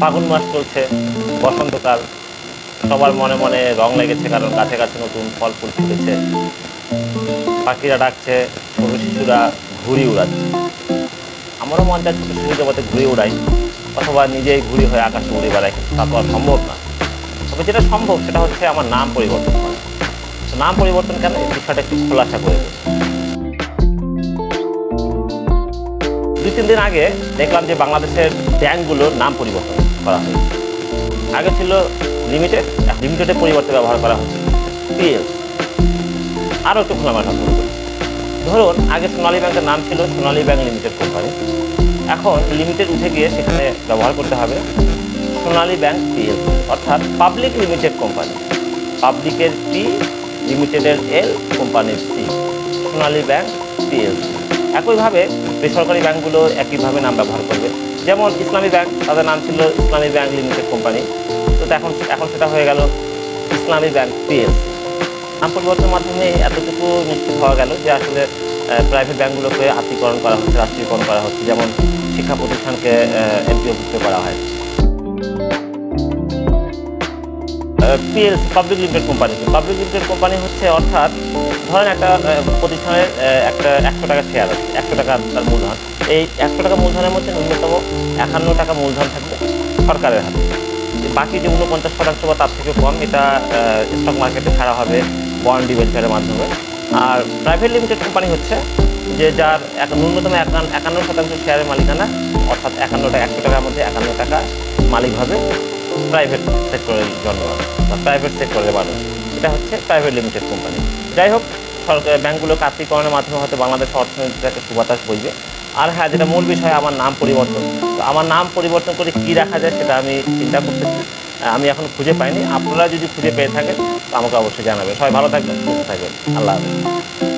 ফাগুন মাস চলছে, বসন্তকাল। সবার মনে মনে রং লেগেছে কারণ গাছে গাছে নতুন ফল ফুল ফুটেছে। পাখিরা ডাকছে, ছোট শিশুরা ঘুড়ি উড়াচ্ছে। আমারও মন চায় ছোটো শিশু জগতে ঘুরে উড়াই, অথবা নিজেই ঘুরি হয়ে আকাশে উড়ে বেড়াই তা তো আর সম্ভব না। তবে যেটা সম্ভব সেটা হচ্ছে আমার নাম পরিবর্তন করা। নাম পরিবর্তন কেন? এই বিষয়টা একটু খোলাসা করে দেবো দুই তিন দিন আগে দেখলাম যে বাংলাদেশের ব্যাংকগুলোর নাম পরিবর্তন করা হয়েছে। আগে ছিল লিমিটেড লিমিটেডের পরিবর্তে ব্যবহার করা হচ্ছে। পিএল আরও একটু খোলামেলা শুরু করি ধরুন, আগে সোনালী ব্যাংকের নাম ছিল সোনালী ব্যাংক লিমিটেড কোম্পানি। এখন লিমিটেড উঠে গিয়ে সেখানে ব্যবহার করতে হবে সোনালী ব্যাংক পিএল অর্থাৎ পাবলিক লিমিটেড কোম্পানি। পাবলিকের পি লিমিটেডের এল কোম্পানির সি সোনালী ব্যাংক পিএল একইভাবে বেসরকারি ব্যাংকগুলো একইভাবে নাম ব্যবহার করবে। যেমন ইসলামী ব্যাংক, তাদের নাম ছিল ইসলামী ব্যাংক লিমিটেড কোম্পানি। তো এখন এখন সেটা হয়ে গেল ইসলামী ব্যাংক পিএলসি নাম পরিবর্তনের মাধ্যমে এতটুকু নিশ্চিত হওয়া গেল যে আসলে প্রাইভেট ব্যাংকগুলোকে আত্মীকরণ করা হচ্ছে, রাষ্ট্রীয়করণ করা হচ্ছে। যেমন শিক্ষা প্রতিষ্ঠানকে এমপিওভুক্ত করা হয়। PLC public limited company. Public limited company হচ্ছে অর্থাৎ, ধরেন একটা প্রতিষ্ঠানের একটা একশো টাকা শেয়ার আছে, একশো টাকা তার মূলধন। এই একশো টাকা মূলধনের মধ্যে ন্যূনতম একান্ন টাকা মূলধন থাকবে সরকারের হাতে। বাকি যে উনপঞ্চাশ শতাংশ বা তার থেকে কম, এটা স্টক মার্কেটে ছাড়া হবে বন্ড ডিবেঞ্চারের মাধ্যমে। আর প্রাইভেট লিমিটেড কোম্পানি হচ্ছে যে যার এক, ন্যূনতম একান্ন শতাংশ শেয়ারের মালিকানা, অর্থাৎ একান্ন টাকা একশো টাকার মধ্যে একান্ন টাকা মালিক হবে। প্রাইভেট সেক্টরের জনগণ বা প্রাইভেট সেক্টরের মানুষ। এটা হচ্ছে প্রাইভেট লিমিটেড কোম্পানি যাই হোক, সরকার ব্যাংকগুলো কার্তিকরণের মাধ্যমে হয়তো বাংলাদেশ অর্থনীতিটাকে সুবাতাস বইবে। আর হ্যাঁ যেটা মূল বিষয়, আমার নাম পরিবর্তন। তো আমার নাম পরিবর্তন করে কি রাখা যায় সেটা আমি চিন্তা করতেছি। আমি এখন খুঁজে পাইনি। আপনারা যদি খুঁজে পেয়ে থাকেন, তো আমাকে অবশ্যই জানাবেন। সবাই ভালো থাকবেন, সুস্থ থাকবেন। আল্লাহ হাফেজ।